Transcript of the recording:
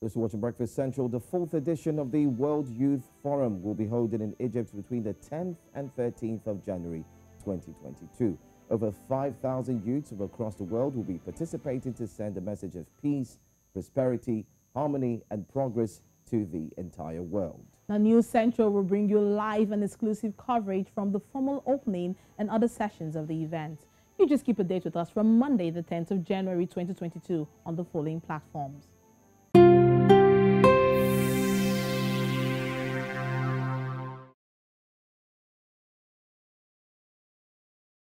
This is watching Breakfast Central. The fourth edition of the World Youth Forum will be held in Egypt between the 10th and 13th of January 2022. Over 5,000 youths from across the world will be participating to send a message of peace, prosperity, harmony, and progress to the entire world. Now, News Central will bring you live and exclusive coverage from the formal opening and other sessions of the event. You just keep a date with us from Monday, the 10th of January 2022 on the following platforms.